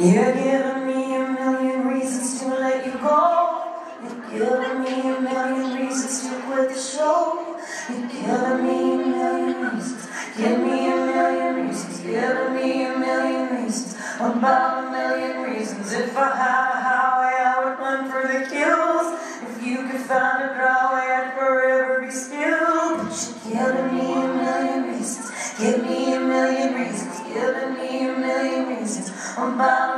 You're giving me a million reasons to let you go. You're giving me a million reasons to quit the show. You're giving me a million reasons. Give me a million reasons. Giving me a million reasons. About a million reasons. If I had a highway, I would run for the kills. If you could find a dry I'd forever be still. But you're giving me a million reasons. Give me a million reasons. Giving me a million reasons. About